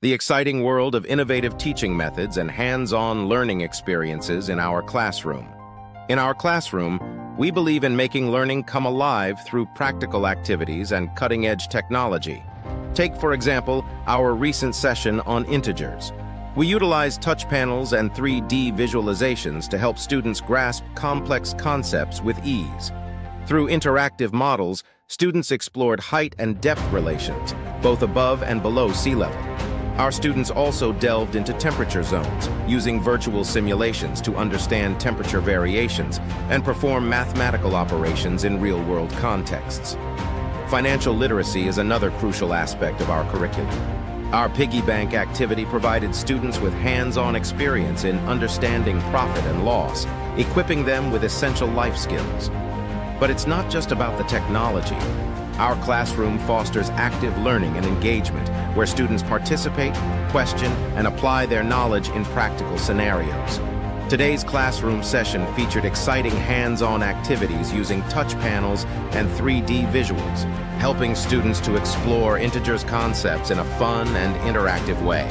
the exciting world of innovative teaching methods and hands-on learning experiences in our classroom. In our classroom, we believe in making learning come alive through practical activities and cutting-edge technology. Take, for example, our recent session on integers. We utilize touch panels and 3D visualizations to help students grasp complex concepts with ease. Through interactive models, students explored height and depth relations, both above and below sea level. Our students also delved into temperature zones, using virtual simulations to understand temperature variations and perform mathematical operations in real-world contexts. Financial literacy is another crucial aspect of our curriculum. Our piggy bank activity provided students with hands-on experience in understanding profit and loss, equipping them with essential life skills. But it's not just about the technology. Our classroom fosters active learning and engagement, where students participate, question, and apply their knowledge in practical scenarios. Today's classroom session featured exciting hands-on activities using touch panels and 3D visuals, helping students to explore integers concepts in a fun and interactive way.